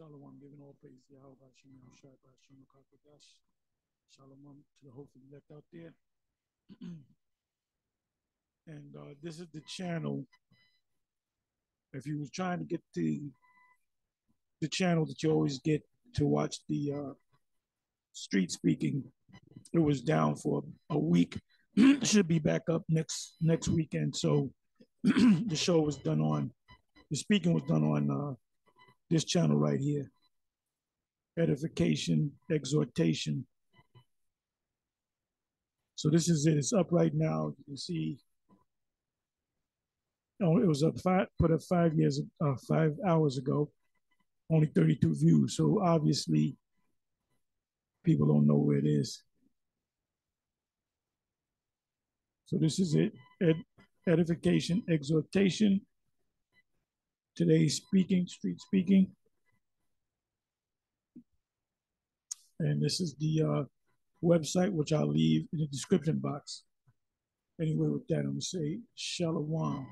Shalom, giving all praise to Yahweh, Hashem, Yahushua, Hashem, Kakodash. Shalom to the hopefully left out there. and uh, this is the channel. If you was trying to get the the channel that you always get to watch the uh, street speaking, it was down for a week. Should be back up next next weekend. So the show was done on the speaking was done on uh, this channel right here. Edification, exhortation. So this is it. It's up right now. You can see. Oh, it was up five, put up five years, uh, five hours ago. Only 32 views. So obviously, people don't know where it is. So this is it. Ed, edification, exhortation. Today's speaking, street speaking. And this is the uh, website, which I'll leave in the description box. Anyway, with that, I'm to say Shalom.